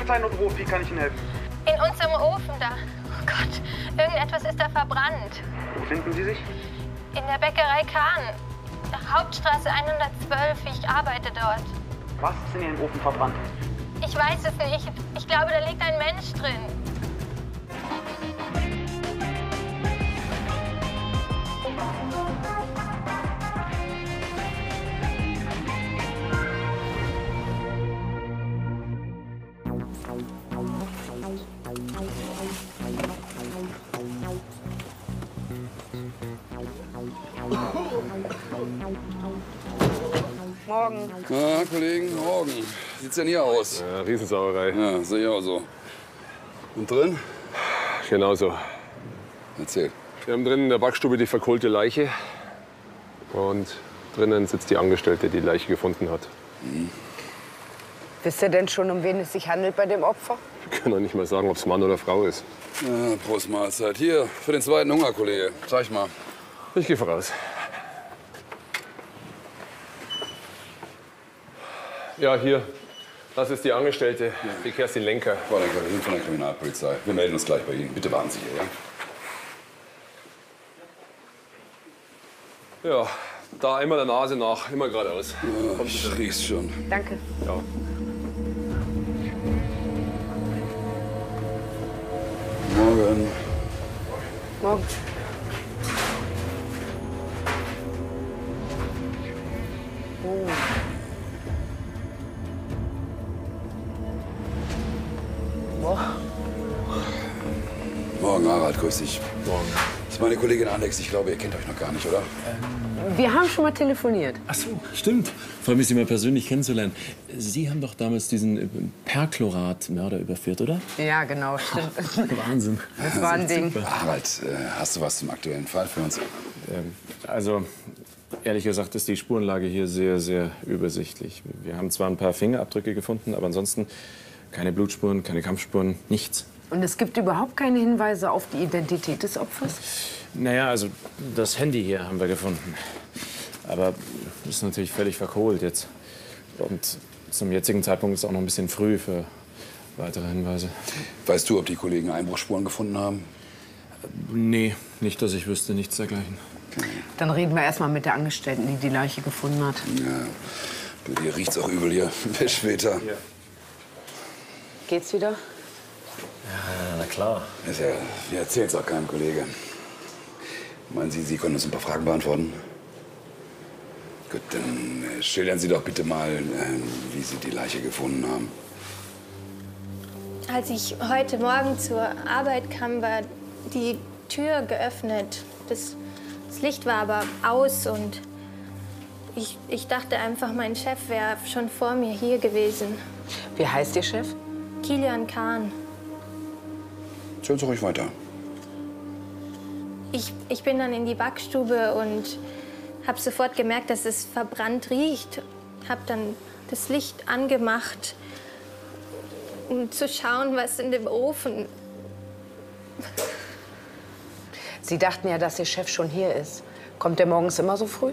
Polizeinotruf, wie kann ich Ihnen helfen? In unserem Ofen da. Oh Gott, irgendetwas ist da verbrannt. Wo finden Sie sich? In der Bäckerei Kahn. Hauptstraße 112. Ich arbeite dort. Was ist in Ihrem Ofen verbrannt? Ich weiß es nicht. Ich glaube, da liegt ein Mensch drin. Morgen. Na, Kollegen, morgen. Wie sieht's denn hier aus? Ja, Riesensauerei. Ja, sehe ich auch so. Und drin? Genauso. Erzähl. Wir haben drinnen in der Backstube die verkohlte Leiche. Und drinnen sitzt die Angestellte, die die Leiche gefunden hat. Wisst ihr denn schon, um wen es sich handelt bei dem Opfer? Wir können auch nicht mal sagen, ob es Mann oder Frau ist. Ja, Prost Mahlzeit. Hier, für den zweiten Hunger, Kollege. Zeig mal. Ich gehe voraus. Ja, hier. Das ist die Angestellte, die Kerstin Lenker. Frau Lenker, wir sind von der Kriminalpolizei. Wir melden uns gleich bei Ihnen. Bitte warten Sie hier, ja? Ja, da immer der Nase nach, immer geradeaus. ja ich riech's schon. Danke. Ja. Morgen. Morgen. Morgen, Harald. Grüß dich. Morgen. Das ist meine Kollegin Alex. Ich glaube, ihr kennt euch noch gar nicht, oder? Wir haben schon mal telefoniert. Ach so, stimmt. Freue mich, Sie mal persönlich kennenzulernen. Sie haben doch damals diesen äh, Perchlorat-Mörder überführt, oder? Ja, genau, stimmt. Wahnsinn. Das war ein Ding. Harald, äh, hast du was zum aktuellen Fall für uns? Ähm, also, ehrlich gesagt ist die Spurenlage hier sehr, sehr übersichtlich. Wir haben zwar ein paar Fingerabdrücke gefunden, aber ansonsten keine Blutspuren, keine Kampfspuren, nichts. Und es gibt überhaupt keine Hinweise auf die Identität des Opfers? Naja, also das Handy hier haben wir gefunden. Aber ist natürlich völlig verkohlt jetzt. Und zum jetzigen Zeitpunkt ist es auch noch ein bisschen früh für weitere Hinweise. Weißt du, ob die Kollegen Einbruchsspuren gefunden haben? Nee, nicht, dass ich wüsste, nichts dergleichen. Dann reden wir erst mal mit der Angestellten, die die Leiche gefunden hat. Ja. Du, dir riecht's auch übel hier. Bis später. Geht's wieder? Na klar. Ist ja, wir erzählen's auch keinem Kollege. Meinen Sie, Sie können uns ein paar Fragen beantworten? Gut, dann äh, schildern Sie doch bitte mal, ähm, wie Sie die Leiche gefunden haben. Als ich heute Morgen zur Arbeit kam, war die Tür geöffnet. Das, das Licht war aber aus und ich, ich dachte einfach, mein Chef wäre schon vor mir hier gewesen. Wie heißt Ihr Chef? Kilian Kahn. Erzählen Sie ruhig weiter. Ich, ich bin dann in die Backstube und habe sofort gemerkt, dass es verbrannt riecht. Habe dann das Licht angemacht, um zu schauen, was in dem Ofen. Sie dachten ja, dass Ihr Chef schon hier ist. Kommt er morgens immer so früh?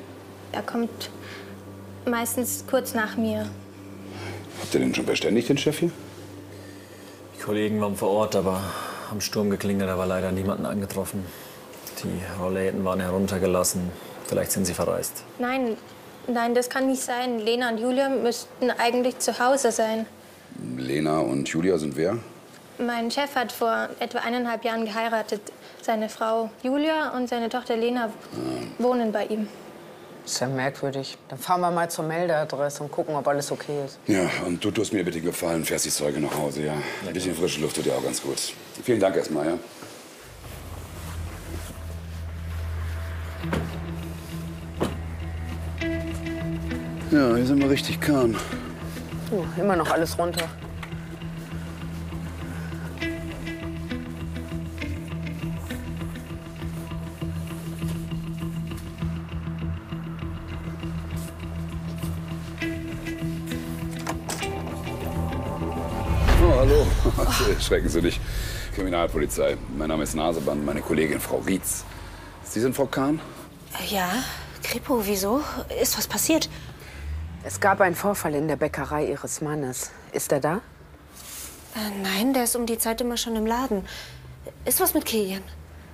Er kommt meistens kurz nach mir. Habt ihr denn schon verständigt, den Chef hier? Die Kollegen waren vor Ort, aber am Sturm geklingelt, aber leider niemanden angetroffen. Die Rollläden waren heruntergelassen. Vielleicht sind sie verreist. Nein, nein, das kann nicht sein. Lena und Julia müssten eigentlich zu Hause sein. Lena und Julia sind wer? Mein Chef hat vor etwa eineinhalb Jahren geheiratet. Seine Frau Julia und seine Tochter Lena wohnen bei ihm. Ist ja merkwürdig. Dann fahren wir mal zur Meldeadresse und gucken, ob alles okay ist. Ja, und du tust mir bitte gefallen, fährst die Zeuge nach Hause, ja? Ein bisschen frische Luft tut dir auch ganz gut. Vielen Dank erstmal, ja? Ja, hier sind wir richtig Kahn. Uh, immer noch alles runter. Schrecken Sie nicht. Kriminalpolizei. Mein Name ist Naseband, meine Kollegin Frau Rietz. Sie sind Frau Kahn? Ja, Kripo, wieso? Ist was passiert? Es gab einen Vorfall in der Bäckerei Ihres Mannes. Ist er da? Äh, nein, der ist um die Zeit immer schon im Laden. Ist was mit Kilian?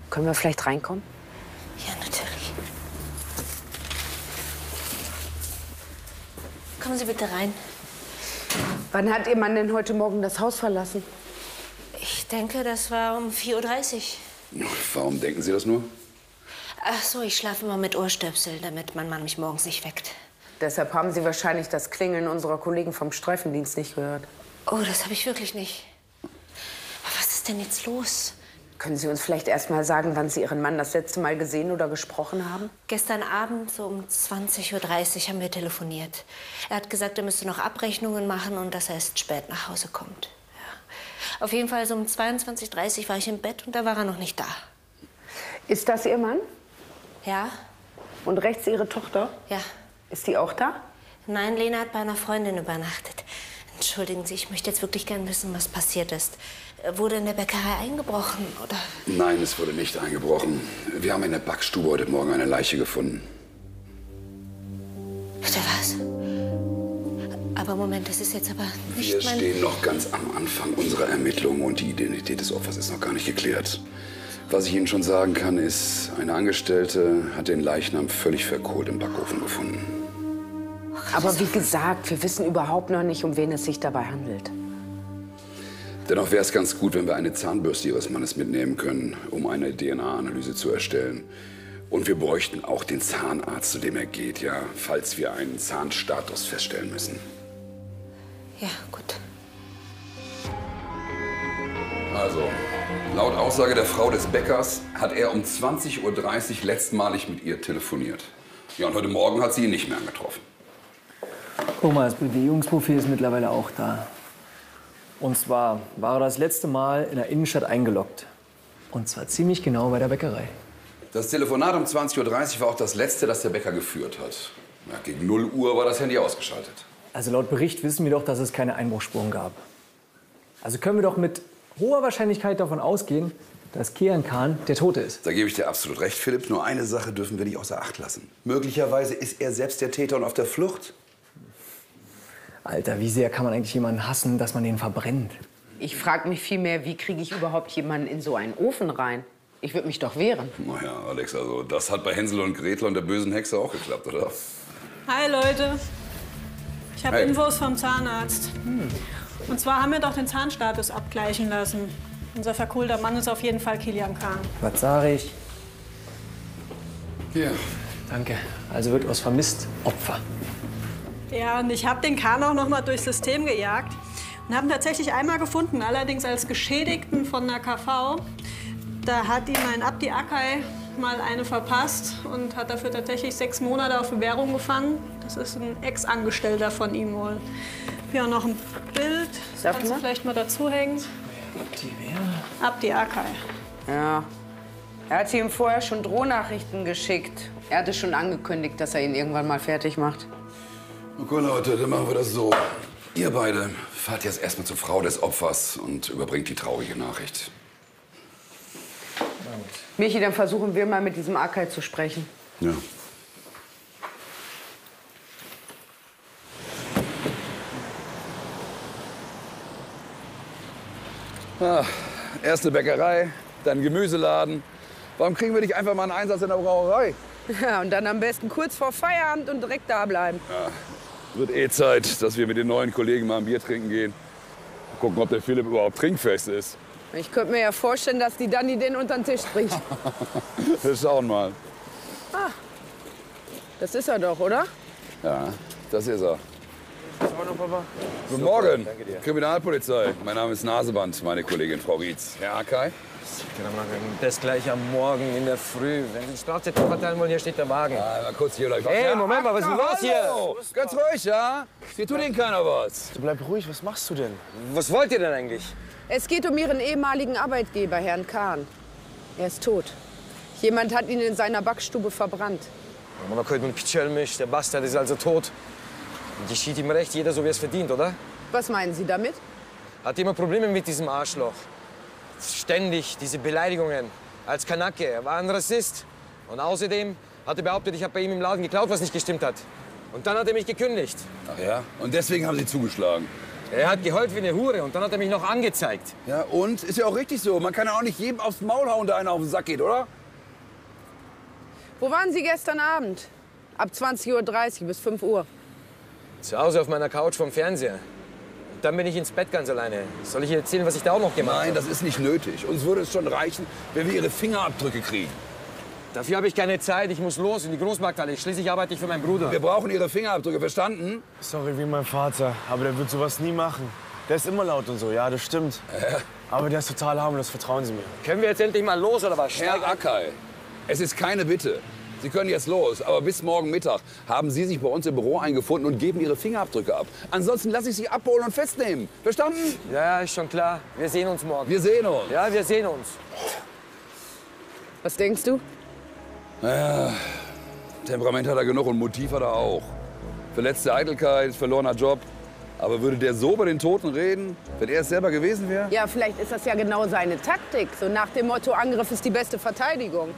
Können wir vielleicht reinkommen? Ja, natürlich. Kommen Sie bitte rein. Wann hat Ihr Mann denn heute Morgen das Haus verlassen? Ich denke, das war um 4.30 Uhr. Warum denken Sie das nur? Ach so, ich schlafe immer mit Ohrstöpsel, damit mein Mann mich morgens nicht weckt. Deshalb haben Sie wahrscheinlich das Klingeln unserer Kollegen vom Streifendienst nicht gehört. Oh, das habe ich wirklich nicht. Aber was ist denn jetzt los? Können Sie uns vielleicht erst mal sagen, wann Sie Ihren Mann das letzte Mal gesehen oder gesprochen haben? Gestern Abend so um 20.30 Uhr haben wir telefoniert. Er hat gesagt, er müsste noch Abrechnungen machen und dass er erst spät nach Hause kommt. Ja. Auf jeden Fall so um 22.30 Uhr war ich im Bett und da war er noch nicht da. Ist das Ihr Mann? Ja? Und rechts Ihre Tochter? Ja. Ist die auch da? Nein, Lena hat bei einer Freundin übernachtet. Entschuldigen Sie, ich möchte jetzt wirklich gern wissen, was passiert ist. Wurde in der Bäckerei eingebrochen, oder? Nein, es wurde nicht eingebrochen. Wir haben in der Backstube heute Morgen eine Leiche gefunden. Bitte was? Aber Moment, das ist jetzt aber nicht Wir mein... stehen noch ganz am Anfang unserer Ermittlungen und die Identität des Opfers ist noch gar nicht geklärt. Was ich Ihnen schon sagen kann, ist, eine Angestellte hat den Leichnam völlig verkohlt im Backofen gefunden. Aber wie gesagt, wir wissen überhaupt noch nicht, um wen es sich dabei handelt. Dennoch wäre es ganz gut, wenn wir eine Zahnbürste Ihres Mannes mitnehmen können, um eine DNA-Analyse zu erstellen. Und wir bräuchten auch den Zahnarzt, zu dem er geht, ja, falls wir einen Zahnstatus feststellen müssen. Ja, gut. Also, laut Aussage der Frau des Bäckers hat er um 20.30 Uhr letztmalig mit ihr telefoniert. Ja, und heute Morgen hat sie ihn nicht mehr angetroffen. Das Bewegungsprofil ist mittlerweile auch da. Und zwar war er das letzte Mal in der Innenstadt eingeloggt. Und zwar ziemlich genau bei der Bäckerei. Das Telefonat um 20.30 Uhr war auch das letzte, das der Bäcker geführt hat. Ja, gegen 0 Uhr war das Handy ausgeschaltet. Also laut Bericht wissen wir doch, dass es keine Einbruchsspuren gab. Also können wir doch mit hoher Wahrscheinlichkeit davon ausgehen, dass Kian Khan der Tote ist. Da gebe ich dir absolut recht, Philipp. Nur eine Sache dürfen wir nicht außer Acht lassen. Möglicherweise ist er selbst der Täter und auf der Flucht. Alter, wie sehr kann man eigentlich jemanden hassen, dass man den verbrennt? Ich frage mich vielmehr, wie kriege ich überhaupt jemanden in so einen Ofen rein? Ich würde mich doch wehren. Naja, Alex, also das hat bei Hänsel und Gretel und der bösen Hexe auch geklappt, oder? Hi Leute, ich habe Hey. Infos vom Zahnarzt. Und zwar haben wir doch den Zahnstatus abgleichen lassen. Unser verkohlter Mann ist auf jeden Fall Kilian Kahn. Was sag ich? Hier. Danke. Also wird aus vermisst Opfer. Ja, und ich habe den Kahn auch noch mal durchs System gejagt und haben tatsächlich einmal gefunden, allerdings als Geschädigten von der KV. Da hat ihm ein Abdi Akay mal eine verpasst und hat dafür tatsächlich sechs Monate auf Bewährung gefangen. Das ist ein Ex-Angestellter von ihm wohl. Hier auch noch ein Bild. Das kannst du mal. vielleicht mal dazu hängen. Abdi Akay. Ja. Er hat ihm vorher schon Drohnachrichten geschickt. Er hatte schon angekündigt, dass er ihn irgendwann mal fertig macht. Okay, Leute, dann machen wir das so. Ihr beide fahrt jetzt erstmal zur Frau des Opfers und überbringt die traurige Nachricht. Michi, dann versuchen wir mal mit diesem Akai zu sprechen. Ja. Ah, erste Bäckerei, dann Gemüseladen. Warum kriegen wir nicht einfach mal einen Einsatz in der Brauerei? Ja, und dann am besten kurz vor Feierabend und direkt da bleiben. Wird eh Zeit, dass wir mit den neuen Kollegen mal ein Bier trinken gehen. Gucken, ob der Philipp überhaupt trinkfest ist. Ich könnte mir ja vorstellen, dass die Dani den unter den Tisch bringt. Wir schauen mal. Das ist er doch, oder? Ja, das ist er. Guten Morgen, Kriminalpolizei. Mein Name ist Naseband, meine Kollegin Frau Rietz. Herr Akai? Das gleich am Morgen in der Früh. Wenn Sie die Straße verteilen wollen, hier steht der Wagen. Ah, mal kurz hier, Leute. Hey, Moment mal, was ist denn los hier? Ganz ruhig, ja? Hier tut Ihnen keiner was. Bleib ruhig, was machst du denn? Was wollt ihr denn eigentlich? Es geht um Ihren ehemaligen Arbeitgeber, Herrn Kahn. Er ist tot. Jemand hat ihn in seiner Backstube verbrannt. Man könnte mit Pichelmisch, der Bastard ist also tot. Schied ihm recht, jeder so wie er es verdient, oder? Was meinen Sie damit? Hat immer Probleme mit diesem Arschloch. Ständig diese Beleidigungen. Als Kanake, er war ein Rassist. Und außerdem hat er behauptet, ich habe bei ihm im Laden geklaut, was nicht gestimmt hat. Und dann hat er mich gekündigt. Ach ja? Und deswegen haben Sie zugeschlagen. Er hat geheult wie eine Hure und dann hat er mich noch angezeigt. Ja, und? Ist ja auch richtig so. Man kann ja auch nicht jedem aufs Maul hauen, der einer auf den Sack geht, oder? Wo waren Sie gestern Abend? Ab 20.30 Uhr bis 5 Uhr. Zu Hause auf meiner Couch vom Fernseher. Und dann bin ich ins Bett ganz alleine. Soll ich Ihnen erzählen, was ich da auch noch gemacht Nein, habe? das ist nicht nötig. Uns würde es schon reichen, wenn wir Ihre Fingerabdrücke kriegen. Dafür habe ich keine Zeit. Ich muss los in die Großmarkthalle. Schließlich arbeite ich für meinen Bruder. Wir brauchen Ihre Fingerabdrücke, verstanden? Sorry wie mein Vater, aber der wird sowas nie machen. Der ist immer laut und so, ja, das stimmt. Aber der ist total harmlos, vertrauen Sie mir. Können wir jetzt endlich mal los oder was? Herr Ackay, es ist keine Bitte. Sie können jetzt los, aber bis morgen Mittag haben Sie sich bei uns im Büro eingefunden und geben Ihre Fingerabdrücke ab. Ansonsten lasse ich Sie abholen und festnehmen. Verstanden? Ja, ja, ist schon klar. Wir sehen uns morgen. Wir sehen uns. Ja, wir sehen uns. Was denkst du? Naja, Temperament hat er genug und Motiv hat er auch. Verletzte Eitelkeit, verlorener Job. Aber würde der so über den Toten reden, wenn er es selber gewesen wäre? Ja, vielleicht ist das ja genau seine Taktik. So nach dem Motto, Angriff ist die beste Verteidigung.